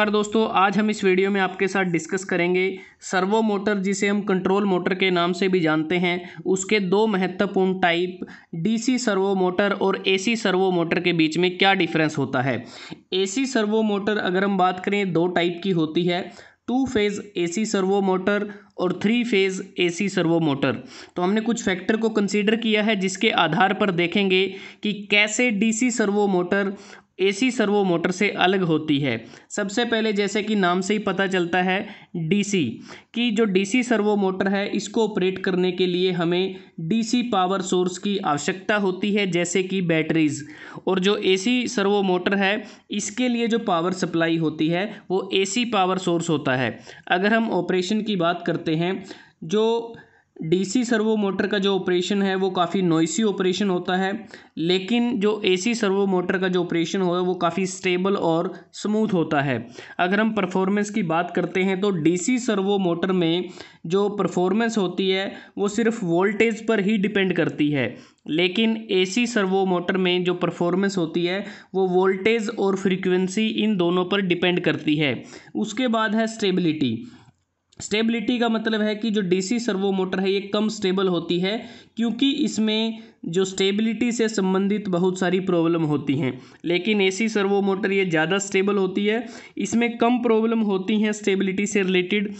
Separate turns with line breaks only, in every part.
नमस्कार दोस्तों, आज हम इस वीडियो में आपके साथ डिस्कस करेंगे सर्वो मोटर, जिसे हम कंट्रोल मोटर के नाम से भी जानते हैं। उसके दो महत्वपूर्ण टाइप डीसी सर्वो मोटर और एसी सर्वो मोटर के बीच में क्या डिफरेंस होता है? एसी सर्वो मोटर, अगर हम बात करें, दो टाइप की होती है। Two phase AC servo motor और three phase AC servo motor. तो हमने कुछ फैक्टर को कंसीडर किया है, जिसके आधार पर देखेंगे कि कैसे DC servo motor AC servo motor से अलग होती है। सबसे पहले जैसे कि नाम से ही पता चलता है, डीसी। कि जो डीसी सर्वो मोटर है, इसको ऑपरेट करने के लिए हमें डीसी पावर सोर्स की आवश्यकता होती है, जैसे कि बैटरीज। और जो एसी सर्वो मोटर है, इसके लिए जो पावर सप्लाई होती है, वो एसी पावर सोर्स होता है। अगर हम ऑपरेशन की बात करते हैं, जो डीसी सर्वो मोटर का जो ऑपरेशन है वो काफ़ी नॉइसी ऑपरेशन होता है, लेकिन जो एसी सर्वो मोटर का जो ऑपरेशन हो वो काफ़ी स्टेबल और स्मूथ होता है। अगर हम परफॉर्मेंस की बात करते हैं तो डीसी सर्वो मोटर में जो परफॉर्मेंस होती है वो सिर्फ़ वोल्टेज पर ही डिपेंड करती है, लेकिन एसी सर्वो मोटर में जो परफॉर्मेंस होती है वो वोल्टेज और फ्रीक्वेंसी इन दोनों पर डिपेंड करती है। उसके बाद है स्टेबिलिटी। स्टेबिलिटी का मतलब है कि जो डीसी सर्वो मोटर है, ये कम स्टेबल होती है, क्योंकि इसमें जो स्टेबिलिटी से संबंधित बहुत सारी प्रॉब्लम होती हैं। लेकिन एसी सर्वो मोटर ये ज़्यादा स्टेबल होती है। इसमें कम प्रॉब्लम होती हैं स्टेबिलिटी से रिलेटेड।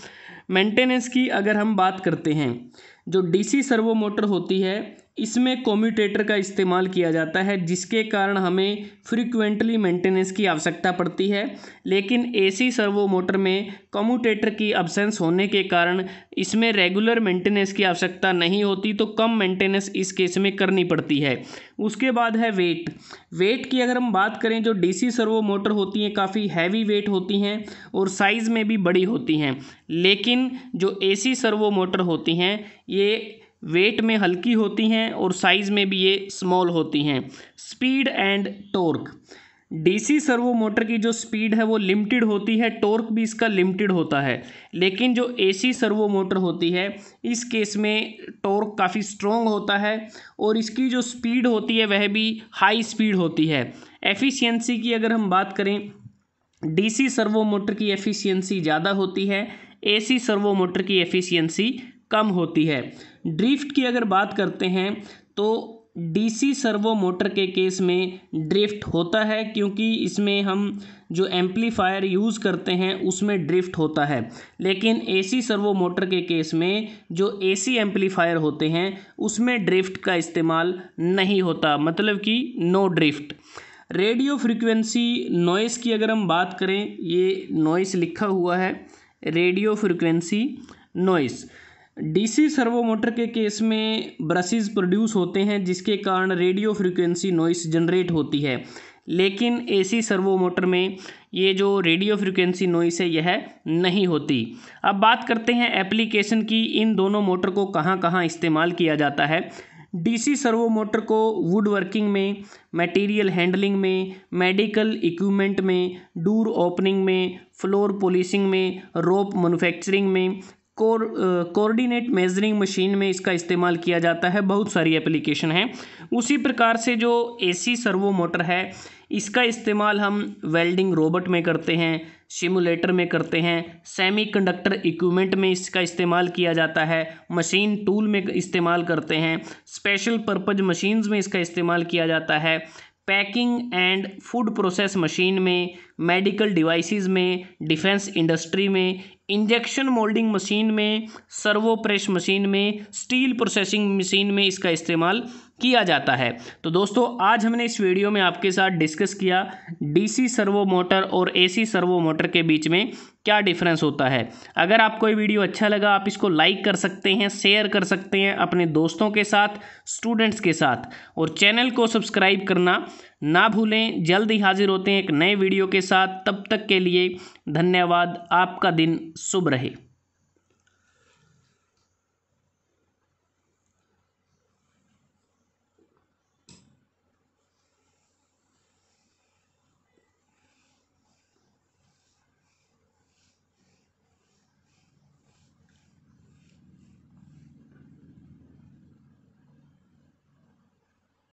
मेंटेनेंस की अगर हम बात करते हैं, जो डीसी सर्वो मोटर होती है इसमें कॉम्यूटेटर का इस्तेमाल किया जाता है, जिसके कारण हमें फ्रिक्वेंटली मेंटेनेंस की आवश्यकता पड़ती है। लेकिन एसी सर्वो मोटर में कम्यूटेटर की अब्सेंस होने के कारण इसमें रेगुलर मेंटेनेंस की आवश्यकता नहीं होती तो कम मेंटेनेंस इस केस में करनी पड़ती है। उसके बाद है वेट वेट की अगर हम बात करें, जो डीसी सर्वो मोटर होती हैं, काफ़ी हैवी वेट होती हैं और साइज़ में भी बड़ी होती हैं। लेकिन जो एसी सर्वो मोटर होती हैं, ये वेट में हल्की होती हैं और साइज़ में भी ये स्मॉल होती हैं। Speed and torque. DC servo motor की जो स्पीड है वो लिमिटेड होती है, टॉर्क भी इसका लिमिटेड होता है। लेकिन जो एसी सर्वो मोटर होती है, इस केस में टॉर्क काफ़ी स्ट्रॉन्ग होता है और इसकी जो स्पीड होती है, वह भी हाई स्पीड होती है। एफिशिएंसी की अगर हम बात करें, डीसी सर्वो मोटर की एफिशिएंसी ज़्यादा होती है, एसी सर्वो मोटर की एफिशिएंसी कम होती है। ड्रिफ्ट की अगर बात करते हैं तो डीसी सर्वो मोटर के केस में ड्रिफ्ट होता है, क्योंकि इसमें हम जो एम्पलीफायर यूज़ करते हैं, उसमें ड्रिफ्ट होता है। लेकिन एसी सर्वो मोटर के केस में जो एसी एम्पलीफायर होते हैं, उसमें ड्रिफ्ट का इस्तेमाल नहीं होता मतलब कि no drift. Radio frequency noise की अगर हम बात करें, ये नॉइस लिखा हुआ है, radio frequency noise. DC servo motor के केस में ब्रशेज प्रोड्यूस होते हैं, जिसके कारण रेडियो फ्रिक्वेंसी नॉइस जनरेट होती है। लेकिन एसी सर्वो मोटर में ये जो रेडियो फ्रिक्वेंसी नॉइस है, यह नहीं होती। अब बात करते हैं एप्लीकेशन की, इन दोनों मोटर को कहाँ कहाँ इस्तेमाल किया जाता है। डीसी सर्वो मोटर को वुड वर्किंग में, मटेरियल हैंडलिंग में, मेडिकल इक्विपमेंट में, डूर ओपनिंग में, फ्लोर पॉलिशिंग में, रोप मैन्युफैक्चरिंग में कोर कोऑर्डिनेट मेजरिंग मशीन में इसका इस्तेमाल किया जाता है। बहुत सारी एप्लीकेशन है। उसी प्रकार से जो एसी सर्वो मोटर है, इसका इस्तेमाल हम वेल्डिंग रोबोट में करते हैं सिमुलेटर में करते हैं, सेमीकंडक्टर इक्विपमेंट में इसका इस्तेमाल किया जाता है, मशीन टूल में इस्तेमाल करते हैं, स्पेशल पर्पज मशीन्स में इसका इस्तेमाल किया जाता है, packing and food process machine में, मेडिकल डिवाइसेस में, डिफेंस इंडस्ट्री में इंजेक्शन मोल्डिंग मशीन में सर्वो प्रेस मशीन में स्टील प्रोसेसिंग मशीन में इसका इस्तेमाल किया जाता है। तो दोस्तों, आज हमने इस वीडियो में आपके साथ डिस्कस किया डीसी सर्वो मोटर और एसी सर्वो मोटर के बीच में क्या डिफरेंस होता है। अगर आपको ये वीडियो अच्छा लगा, आप इसको लाइक कर सकते हैं शेयर कर सकते हैं अपने दोस्तों के साथ स्टूडेंट्स के साथ। और चैनल को सब्सक्राइब करना ना भूलें। जल्द ही हाजिर होते हैं एक नए वीडियो के साथ। तब तक के लिए धन्यवाद। आपका दिन शुभ रहे।